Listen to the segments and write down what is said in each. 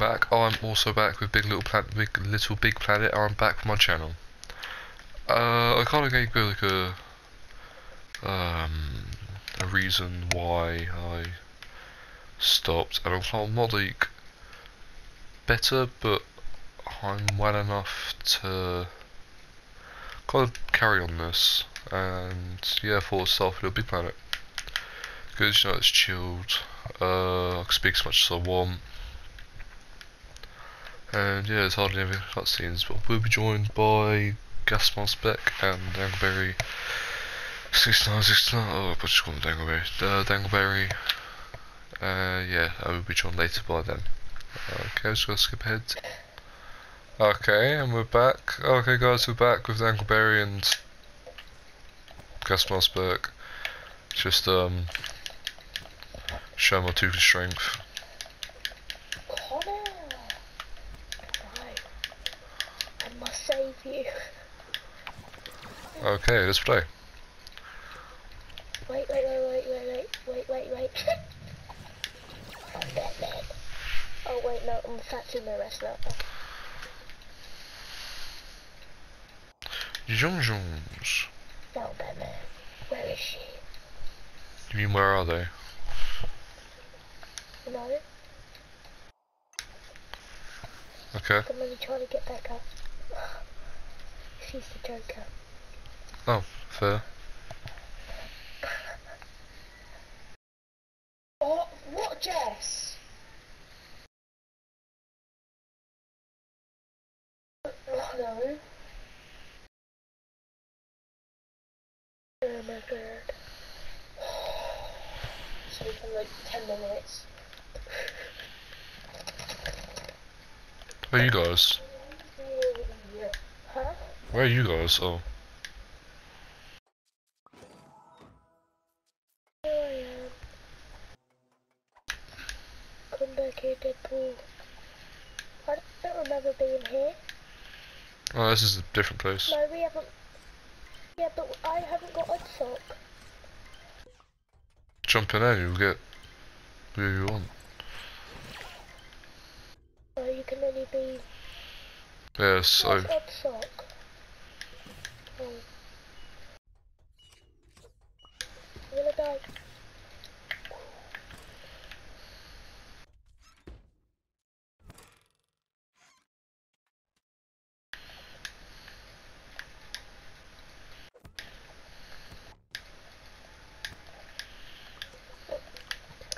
back. Oh, I'm also back with Big Little Planet, Big Little Big Planet. I'm back with my channel. Uh, I kind of gave like a um a reason why I stopped, and I'm not like better, but I'm well enough to kind of carry on this. And yeah, thought itself Little Big Planet because you know it's chilled. Uh, I can speak as much as I want. And yeah, there's hardly any cutscenes, but we'll be joined by GasMaskBec and Dangleberry. 6969, oh, I just call him Dangleberry. Uh, Dangleberry. Uh, yeah, I will be joined later by then. Okay, let's go skip ahead. Okay, and we're back. Okay, guys, we're back with Dangleberry and GasMaskBec. Just, um, show my toothless strength. Connor! Right. You. Okay, let's play. Wait, wait, wait, wait, wait, wait, wait, wait, wait. I'm. Oh wait, no, I'm attaching the rest of that. Jung Jungs. No, Batman. Where is she? You mean where are they? No? Okay. On, you try to get back up. She's the Joker. Oh, fair. Oh, what, Jess? Oh, no. Oh my god. Sleep in like 10 minutes. Where are you guys? Where are you guys? Oh. Here I am. Come back here, Deadpool. I don't remember being here. Oh, this is a different place. No, we haven't. Yeah, but I haven't got a sock. Jump in there, you'll get who you want. So you can only be Yeah, so odd sock. I'm gonna die.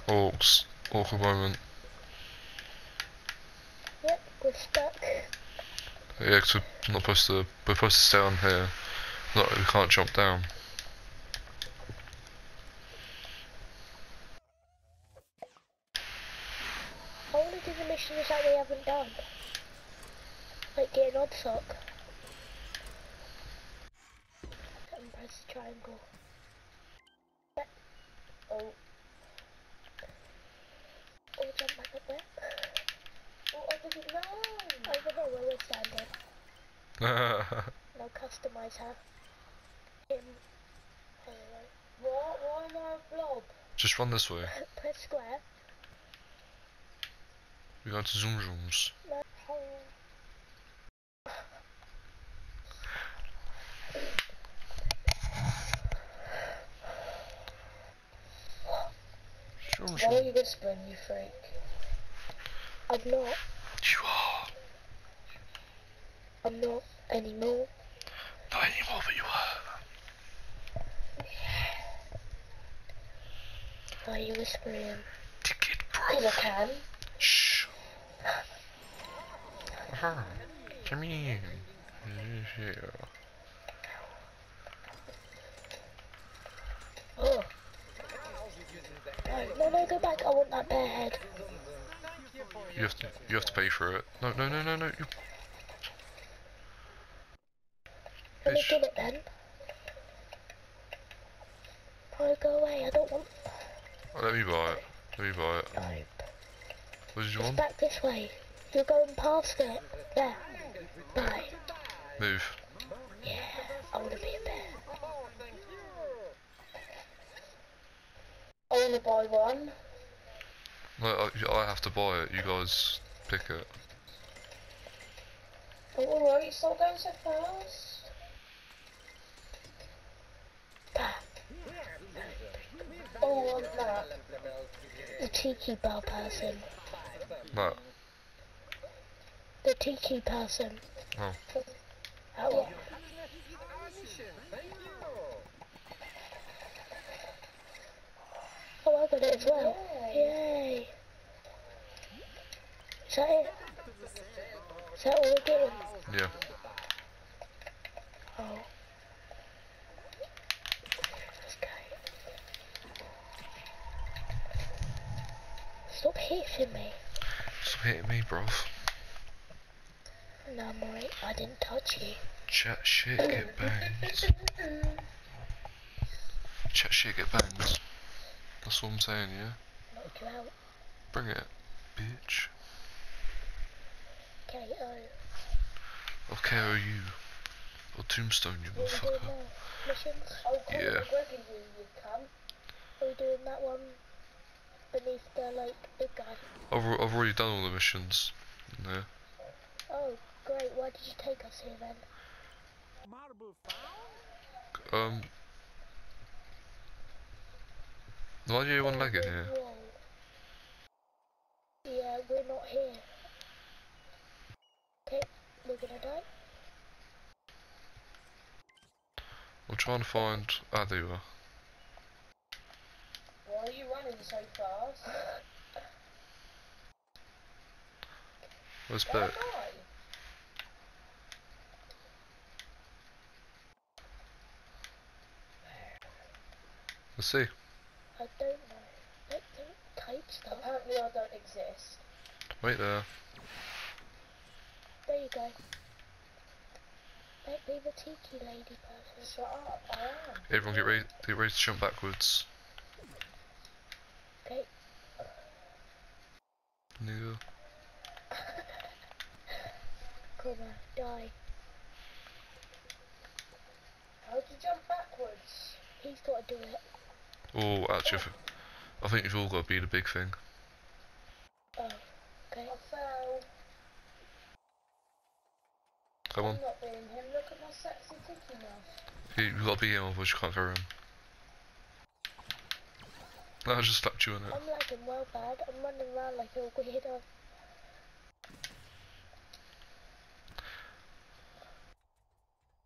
Orcs. Awkward moment. Yep, we're stuck. Yeah, cause we're not supposed to. We're supposed to stay on here. No, we can't jump down. I wanna do the missions that we haven't done. Like get an OddSock. And press the triangle. Yeah. Oh. Oh, jump back up there. Oh, I didn't know. Over here where we're standing. Now customize her. Uh, Just run this way. Press square. We're going to Zoom Zooms. No. Zoom Why are you whispering, you freak? I'm not. You are. I'm not anymore. Not anymore, but you are. Why are you whispering? Ticket Because I bro. can. Shh. Aha. Come here. Here. Oh. No, no, no, go back. I want that bear head. You have to. You have to pay for it. No, no, no, no, no. You. Let me get it then. Oh, go away. I don't want. Oh, let me buy it. Let me buy it. No. What did you It's want? back this way. You're going past it. There. Bye. Move. Yeah, I want to be a bear. I want to buy one. No, I, I have to buy it. You guys pick it. Oh, alright, not going so fast. Oh, I want that. The tiki bar person. No. The tiki person. Oh. Oh, oh I got it as well. Yay. Is that it? Is that all we're getting? Yeah. Oh. Let's go. Stop hitting me. Stop hitting me, bruv. No, I'm. I didn't touch you. Chat shit, get banged. Chat shit, get banged. That's what I'm saying, yeah? Knock you out. Bring it, bitch. KO. I'll KO you. Or tombstone you, What are we doing motherfucker. Missions? Oh, Yeah. McGregor, you, you cunt. Are we doing that one beneath the, like, big guy? I've, I've already done all the missions. Yeah. Oh, great. Why did you take us here then? Marble? Um. Why do you want one legged here? Yeah, we're not here. Okay, we're gonna die. I'm trying to find. Ah, there you are. You so fast? Where's Beck? Let's see. I don't know. Like, don't type stuff. Apparently I don't exist. Wait there. There you go. Don't be the tiki lady person. Shut up, I am. Everyone get ready, get ready to jump backwards. Okay. Nigga. Come on, die. How'd you jump backwards? He's got to do it. Oh, actually, I I think you've all got to be the big thing. Oh, okay. I fell. Come on. I'm not being him. Look at my sexy tiki mouth. You, you've got to be him, otherwise you can't carry him. I just slapped you on it. I'm lagging well bad. I'm running around like a weirdo.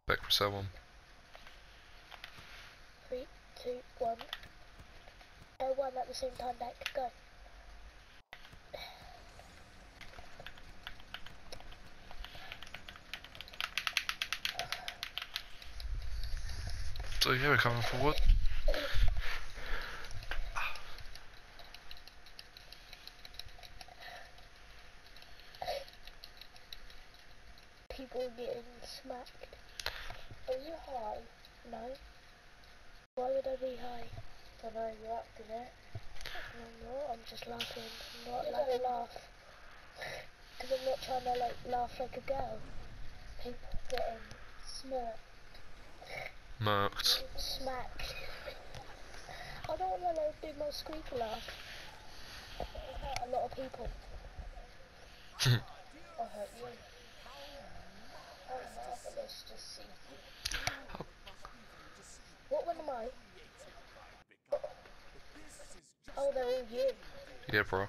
Back for that one. Three, two, one. Uh, one at the same time. Back. Go. So yeah, we're coming forward. People getting smacked. Are you high? No. Why would I be high? I know you're acting it. No, I'm not. I'm just laughing. I'm not like a laugh. Because I'm not trying to like laugh like a girl. People getting smirked. Marked. Smacked. I don't want to like, do my squeaky laugh. It hurt a lot of people. I hurt you. What one am I? Oh, they're all you. Yeah, bro.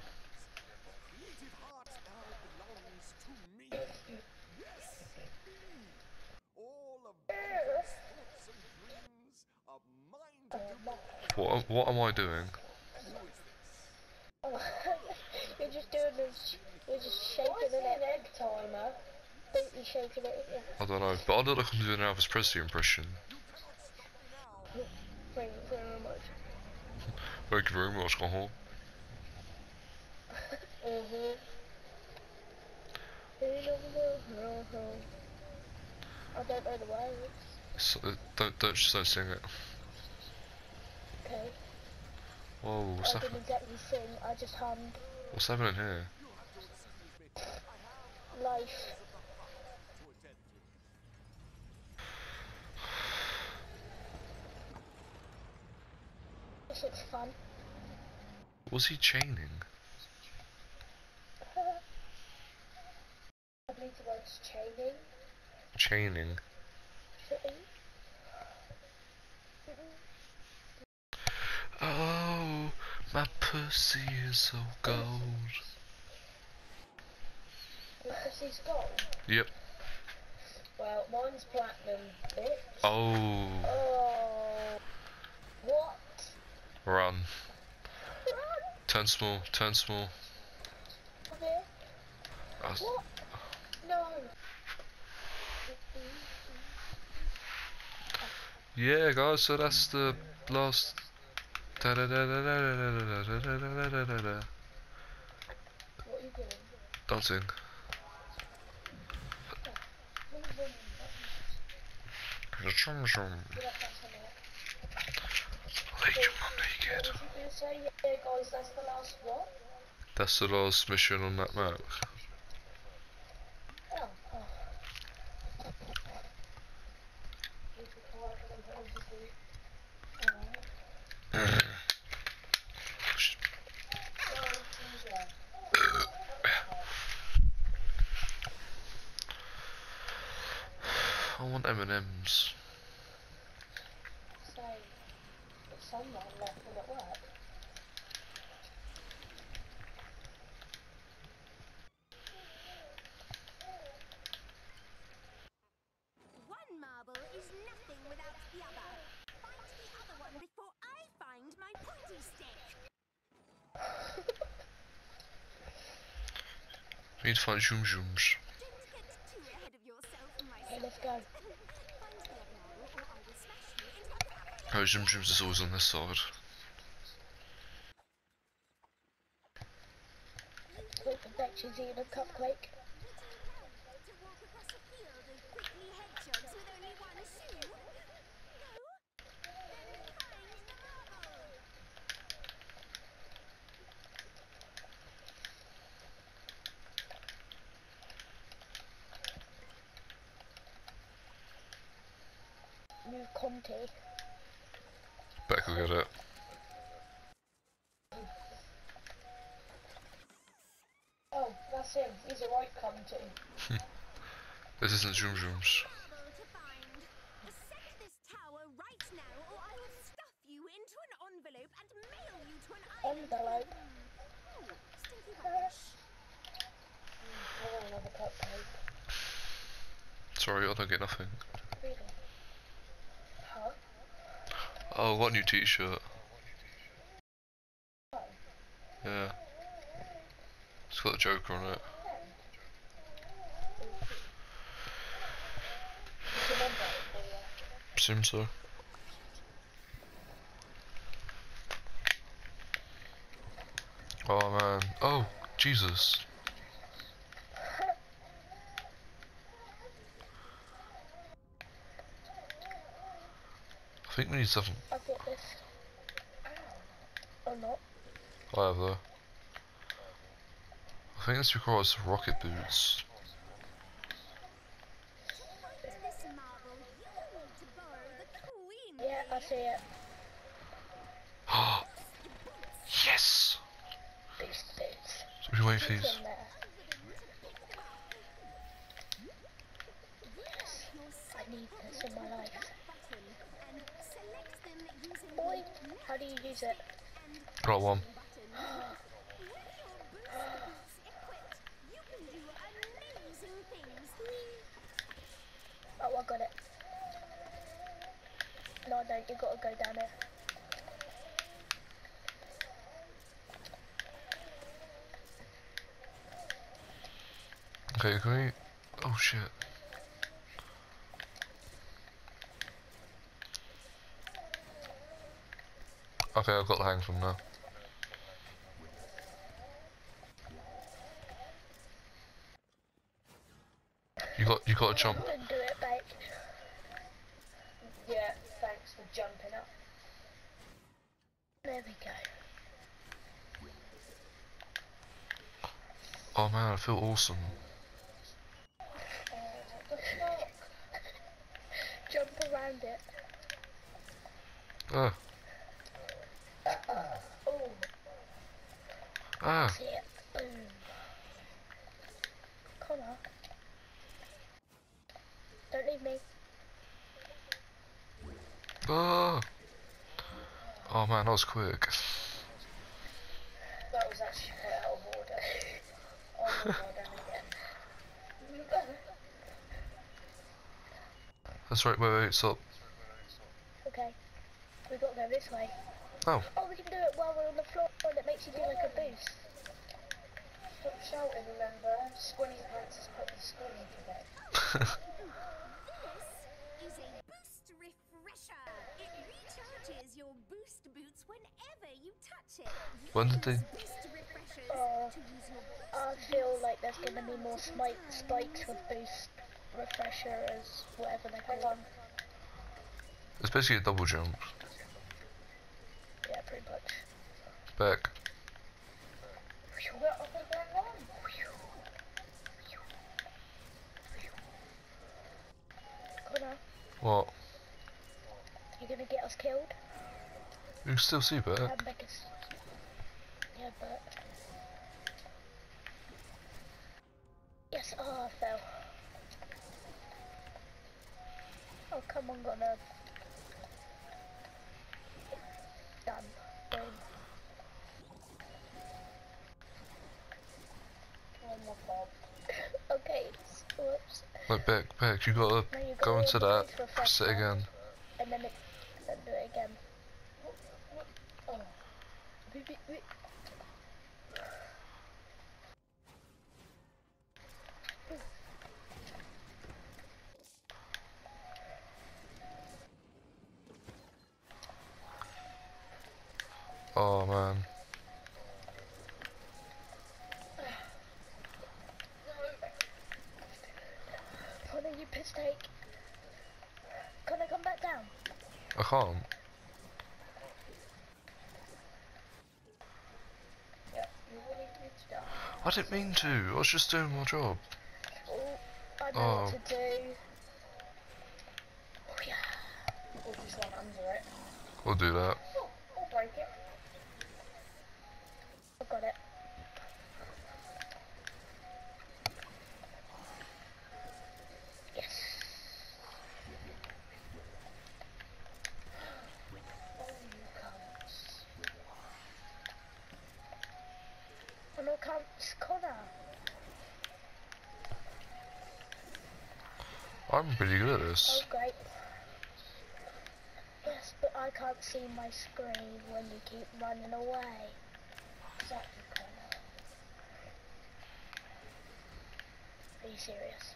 What, what am I doing? Oh, you're just doing this. You're just shaking an egg timer. Don't shaking it. Yeah. I don't know, but I look like I'm doing an Elvis Presley impression. Thank you very much. Thank you very much, uh-huh. Mhm. I don't know the words. So, uh, don't, don't, just don't sing it. Okay. Whoa, what's, I hap- didn't exactly sing. I just hummed. what's happening here? Life. Fun. Was he chaining? me towards chaining. Chaining. Oh, my pussy is so gold. Your pussy's gold? Yep. Well, mine's platinum, bitch. Oh. Oh. Run. Turn small, turn small. Okay. No. Yeah, guys, so that's the last. Da -da -da Dancing. Late your money kid. That's the last mission on that map. I want M&M's. So, fight Zoom Zooms. Hey, let's go. Oh, Zoom Zooms is always on this side. The bitch is eating a cupcake. with Conte. Becker got it. Oh, that's him. He's a right Conte. this isn't Zoom Zooms. Envelope. Sorry, I don't get nothing. Oh, what new t-shirt. Yeah. It's got the Joker on it. Seems so. Oh man. Oh, Jesus. think we need something. I've got this. Oh, Ow. Or not. Whatever. I think this requires rocket boots. Yeah, I see it. yes! Boots. So we wait for these. Things. Oh, I got it. No, I don't. You gotta go down there. Okay, great. Oh shit. Okay, I've got the hang from now. You got you got to jump. Do it, babe. Yeah, thanks for jumping up. There we go. Oh man, I feel awesome. Jump around it. Ah, Oh, ah. see it. Boom. Connor, Ah! Oh man, that was quick. That was actually quite out of order. oh my god. That's right, wait, wait, stop. okay. We've gotta go this way. Oh, Oh, we can do it while we're on the floor and it makes you do like a boost. Stop shouting, remember? Squinny Pants has put the squinny today. you touch it. When did they- Use Boost refreshers to use your boost uh, I feel like there's gonna be more spike spikes with boost refresher refreshers, whatever they call them. it's basically a double jump. Yeah, pretty much. Back. Connor, What? You're gonna get us killed? You can still see back. And make us. Yeah, but. Yes, oh, I fell. Oh, come on, Connor. Done. Boom. okay, whoops. Like back, back. You gotta you go into that. this Press it again. and then it, then do it again. Oh. Beep. Oh man. Connor, you piss take. Connor, come back down. I can't. Yeah, really need to die. I didn't mean to. I was just doing my job. Oh, I know Oh. what to do. Oh yeah. We'll just run under it. We'll do that. Oh, I'll break it. I've got it. Yes. Oh, you cunts. Oh no, cunts, Connor. I'm pretty good at this. Oh, great. Yes, but I can't see my screen when you keep running away. Exactly, Connor. Are you serious?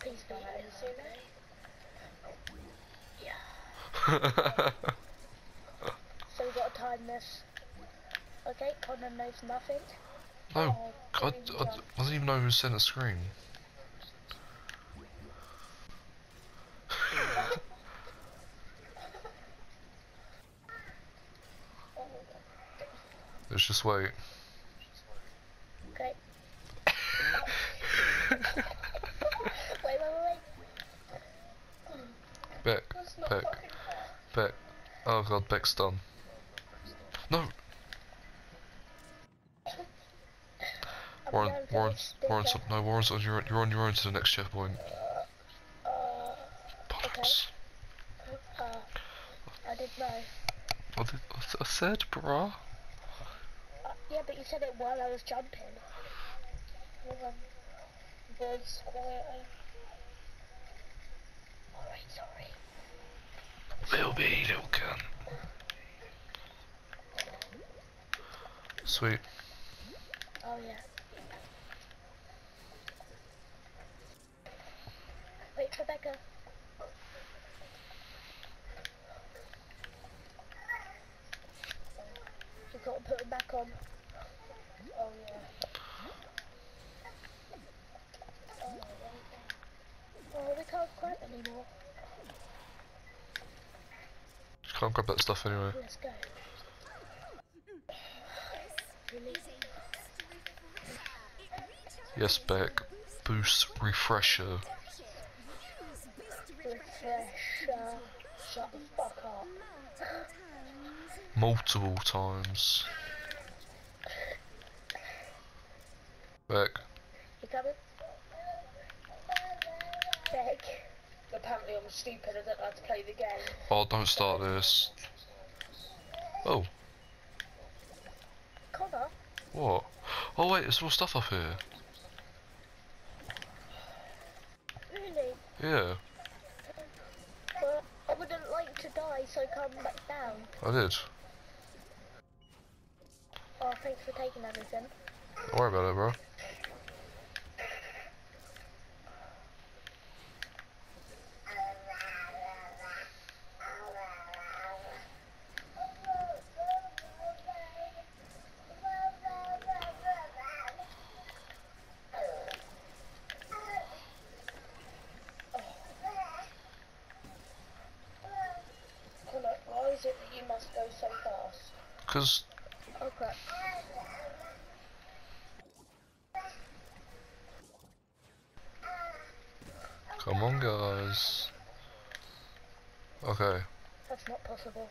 Please be okay. Yeah. So we've gotta time this. Okay, Connor knows nothing. no, Oh, I, I, green I jump. don't even know who sent a screen. Let's just wait. Okay. wait, wait, wait. Beck, Beck, Beck. Oh god, Beck's done. No, Warren, Warren, Warren's sticker. no, Warren's on your, you're on your own to the next checkpoint. Uh, Bollocks. uh, I didn't know. What did I said, bruh? Uh, yeah, but you said it while I was jumping. Hold on. Birds quietly. Alright, sorry. Little bee, little gun. Sweet. Oh, yeah. Wait Rebecca. Becca. You gotta put it back on. Oh yeah. Oh, we can't quite anymore. Just can't grab that stuff anyway. Yes, Beck. Boost refresher. Refresher Refresher. Shut the fuck up. Multiple times. Back. You coming? Beck. Apparently I'm stupid, I don't like to play the game. Oh, don't start this. Oh, Connor? what? Oh wait, there's more stuff up here. Really? Yeah, Well, I wouldn't like to die, so come back down. I did. Oh, thanks for taking everything. Don't worry about it, bro. Connor, why is it that you must go so fast? Cause Oh crap. come on, guys. Okay. That's not possible.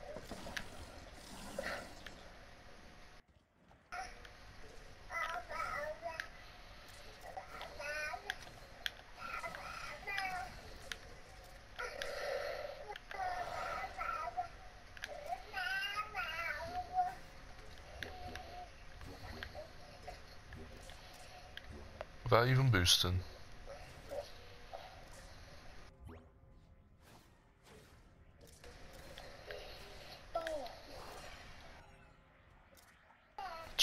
Without even boosting.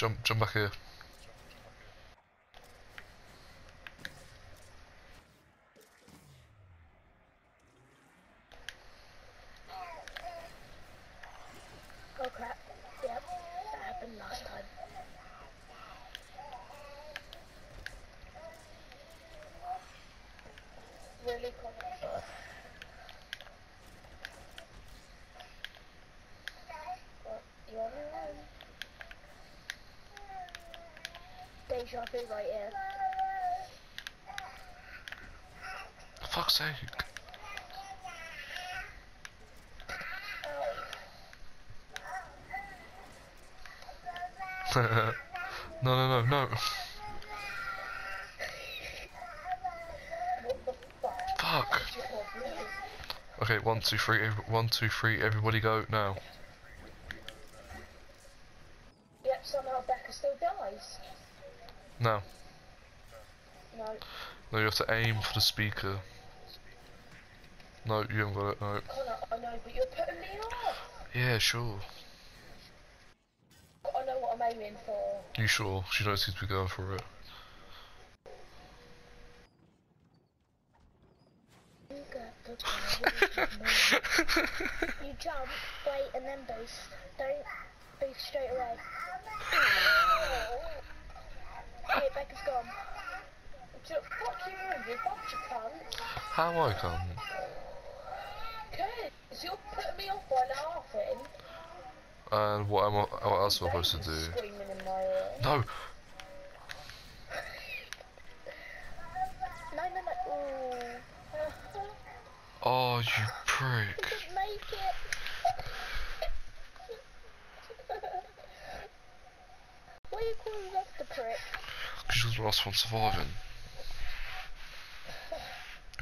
Jump, jump back here. oh crap. Yep, that happened last time. Really Connor? Well, you on your own. Deja vu right here. For fuck's sake. no, no, no, no. Fuck. Okay, one, two, three, ev- one, two, three, everybody go now. Yep, somehow Becca still dies. Now. No, No, you have to aim for the speaker. No, you haven't got it, no. Connor, I know, but you're putting me off. Yeah, sure. I know what I'm aiming for. You sure? She don't seem to be going for it. You got the power. you jump, wait, and then boost. Don't boost straight away. Ah. Hey, Becca's gone. So, fuck you, you bunch of cunts. How am I come? Cause you're putting me off by laughing. And what am I, what else am I supposed to do? Screaming in my ear. No! No, no, no. Ooh. Oh, you I prick. didn't make it. Why are you calling us the prick? Because you was the last one surviving.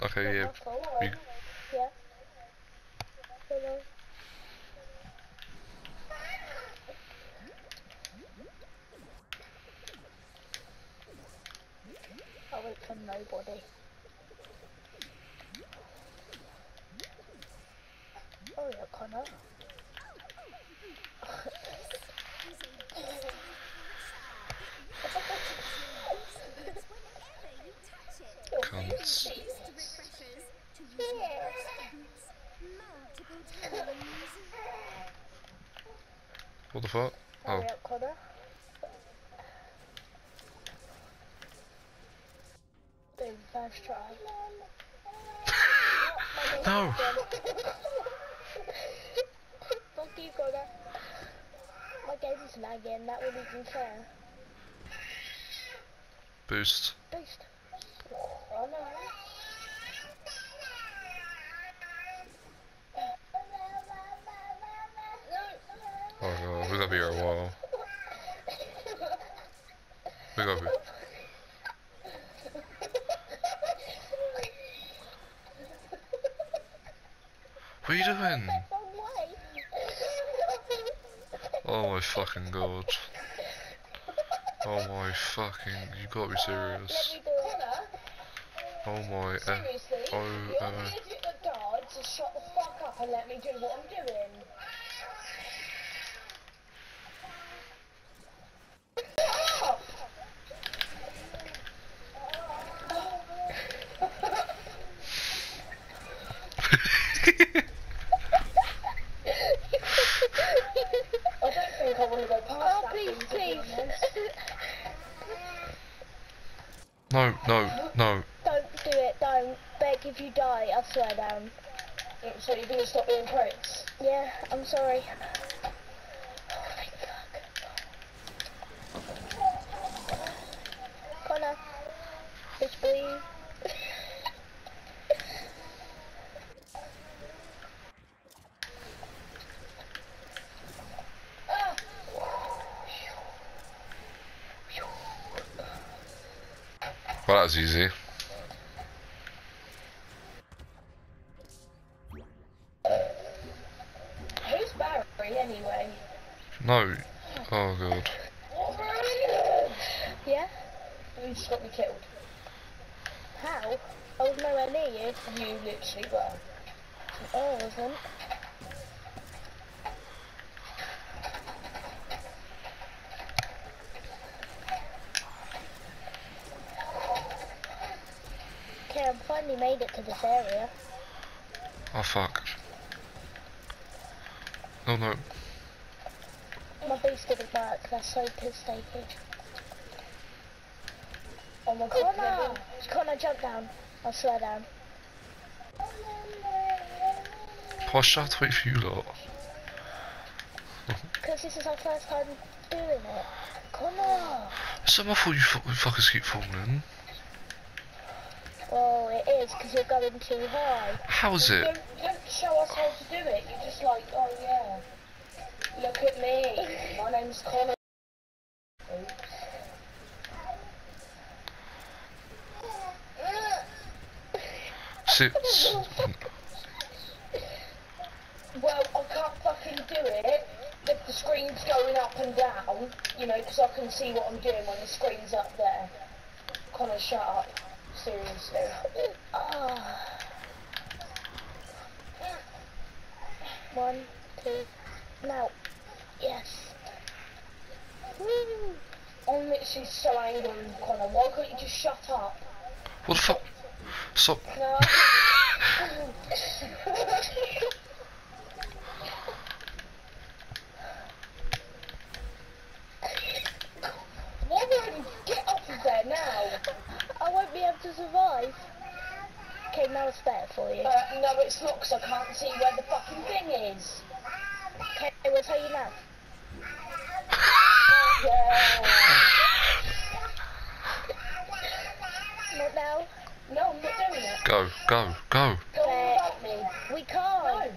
Okay, yeah. we- Yeah. Hello. I'll wait for nobody. Oh yeah, Connor. whenever you touch it. Cunts. Taste refreshers to use your best boots multiple times. What the fuck? Oh, Hurry you not that would be. Boost. Boost. Oh, no. Oh no, who's gonna be? Who's gonna be? What are you doing? Fucking god. Oh my fucking, you gotta be serious. Oh my, uh, oh, uh, the idiot that died, so shut the fuck up and let me do what I'm doing. Stop! I don't think I want to go past Oh, that please, thing, to be please. honest. no, no, no. Don't do it, don't. Beg if you die, I swear down. So you're gonna stop being pricks? Yeah, I'm sorry. Oh, thank fuck. Connor. Bitch, please. Ah! Well, that was easy. Eh? Who's Barry anyway? No. Oh god. Yeah? Oh, you just got me killed. How? Oh, I was nowhere near you. You literally were. Oh, I wasn't. Okay, I finally made it to this area. Oh fuck. Oh no. My boost didn't work, that's so piss taking. Oh my god. Connor! Connor, jump down. I'll slow down. Oh, shut wait for you lot. Because this is our first time doing it. Connor! So I thought you fu- fuckers keep falling. Well, it is because you're going too high. How's You it? don't, you don't show us how to do it. You're just like, oh yeah. Look at me. My name's Connor. Six. Well, I can't fucking do it if the screen's going up and down, you know, because I can see what I'm doing when the screen's up there. Connor, shut up. Seriously. Ah. One, two, now. Yes. Woo! I'm literally so angry with Connor. Why can't you just shut up? What the fuck? Stop. No. Woman, get off of there now. I won't be able to survive. Okay, now it's better for you. Uh, no, it's not because I can't see where the fucking thing is. Okay, we'll tell you now. Yeah. No, I'm not doing it. Go, go, go. Go on without me. We can't.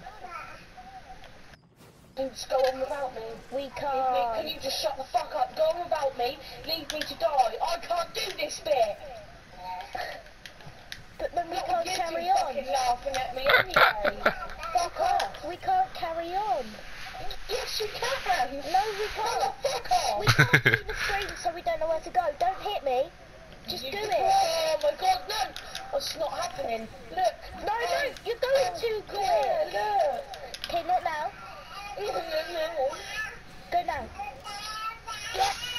You just go on without me. We Leave me- Can can't. you just shut the fuck up? Go on without me. Leave me to die. I can't do this bit. But then we can't carry on. fucking laughing at me anyway. fuck off. We can't carry on. Yes, you can. No, we can't. Fuck off. We can't see the screen, so we don't know where to go. Don't hit me. Just You- do it. Oh my god, no. It's not happening. Look. No, no, um, you're going too quick. Yeah, Okay, not now. Oh, look. Go now.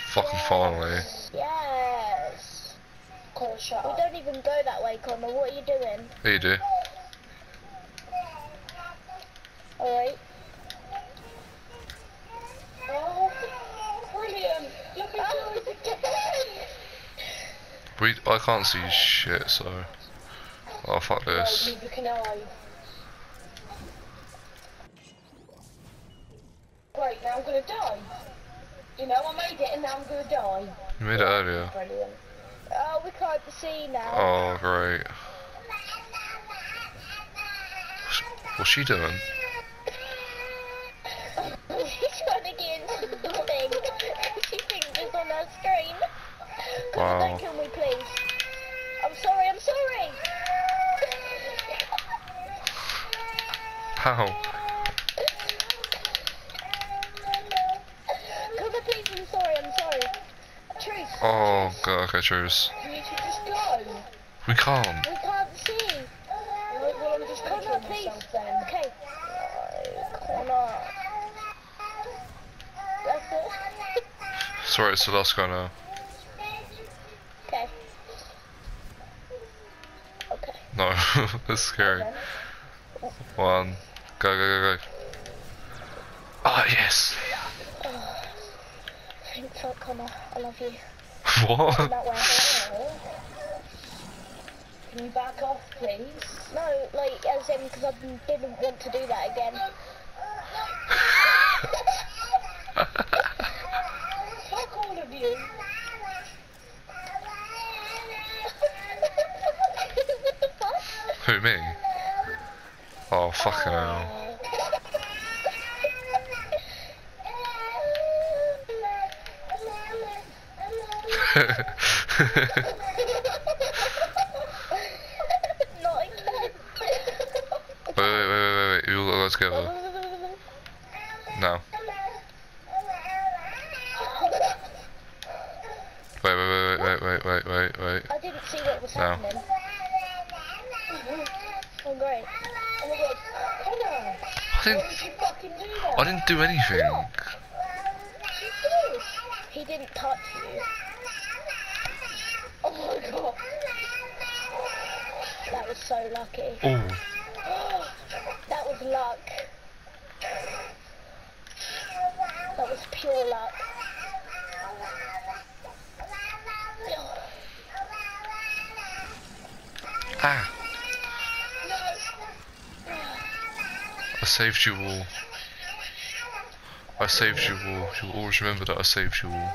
Fucking finally. Yes. Connor, shut We up. don't even go that way, Connor. What are you doing? Here you do. Alright. Oh, brilliant. Look at you again. We, I can't see shit, so. Oh fuck this. neither can I. Great, now I'm gonna die. You know, I made it and now I'm gonna die. You made it earlier. Brilliant. Oh, we can't see now. Oh great. What's she doing? She's trying to get into the thing. she thinks it's on her screen. Connor, Wow. don't kill me, please. I'm sorry, I'm sorry. How? Connor, please, I'm sorry, I'm sorry. Truth. Oh god, okay, cheers. Can you two just go? We can't. We can't see. Well, well, I'm just Connor, please. Okay. Connor. That's it. Sorry, it's the last guy now. okay. Okay. No, that's scary. One. Go, go, go, go. Ah, yes. Thanks, uh, Connor. I love you. What? Can you back off, please? No, like, as in, because I didn't want to do that again. Fuck all of you. Who, me? Oh, fucking hell. Wait, wait, wait, wait, wait, you all go together. No. Wait, wait, wait, wait, wait, wait, wait, wait. I didn't see what was No. happening. Oh, great. Oh my god. Connor! I didn't, Why did you fucking do that? I didn't do anything. He didn't touch you. Oh my god. That was so lucky. Oh, that was luck. That was pure luck. ah. I saved you all. I saved you all. You'll always remember that I saved you all.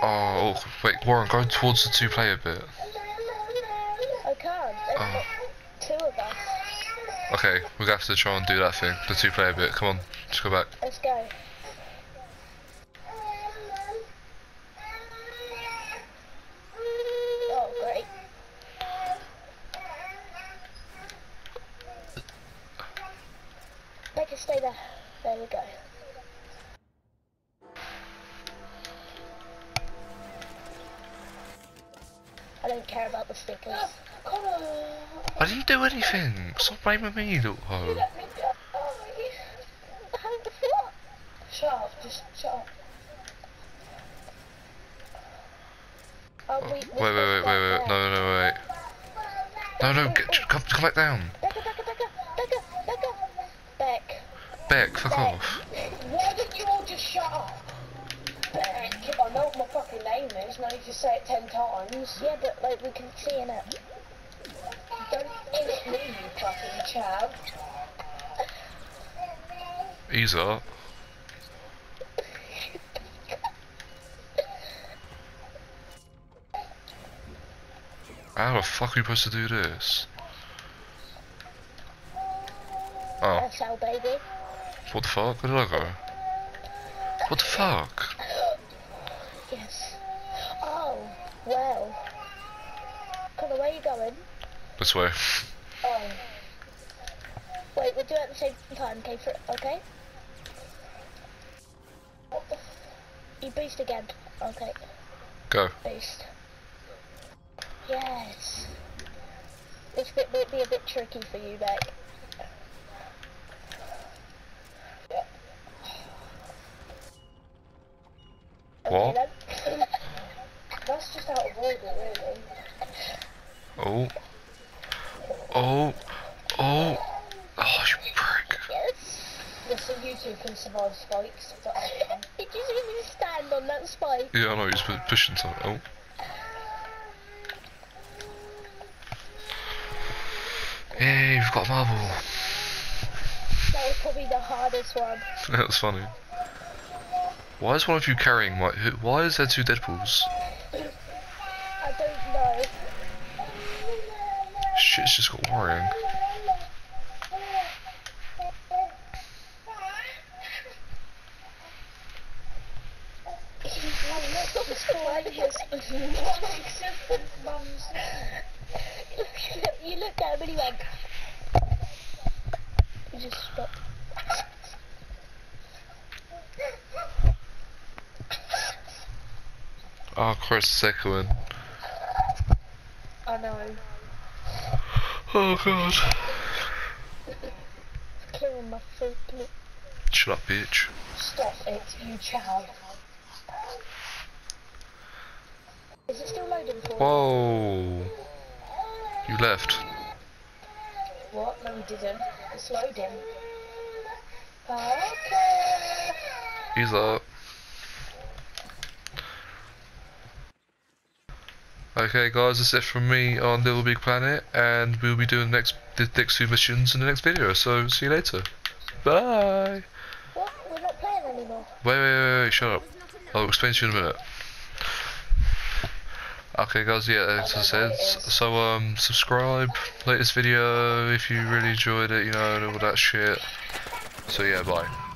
Oh, oh, wait, Warren, go towards the two player bit. I can't. Oh. two of us. Okay, we're gonna have to try and do that thing, the two player bit. Come on, let's go back. Do anything. Stop blaming me, little hoe. Shut up, just shut up. Oh, oh we, Wait, wait, wait, wait, wait. No, no, wait. No, no, get, come, come back down. Becca, Becca, Becca, Becca, Becca. Beck. Beck, fuck Beck. off. Why don't you all just shut up? Beck, I know what my fucking name is, no need to say it ten times. Yeah, but like we can see in it. It me, you fucking. Ease up. How the fuck are you supposed to do this? Oh, That's how, baby. what the fuck? Where did I go? What the fuck? Yes. Oh, well. Connor, where are you going? This way. We'll do it at the same time, okay? For, okay? What the f- You boost again. Okay, Go. boost. Yes. This bit might be a bit tricky for you, Beck. What? Okay. That's just out of order, really. Oh. Oh. Oh, you prick. Yes. Yes, so you two can survive spikes, but I can't. Did you see me stand on that spike? Yeah, I know, he's pushing something. Oh. Yay, we've got a marble. That was probably the hardest one. that was funny. Why is one of you carrying my... who- Why is there two Deadpools? I don't know. Shit's just got worrying. Destroy his non-existent mum's You looked at him and he went... He just stopped. Oh, Chris is echoing. I know. Oh god. Killing my fruit. Shut up, bitch. Stop it, you child. Is it still loading for Whoa. You left. What? No, we didn't. It's loading. Okay. He's up. Okay guys, that's it from me on LittleBigPlanet, and we'll be doing the next, the next two missions in the next video, so see you later. Bye! What? We're not playing anymore. Wait, wait, wait, wait, shut up. I'll explain to you in a minute. Okay guys, yeah, as I said, so um, subscribe, this video if you really enjoyed it, you know, and all that shit. So yeah, bye.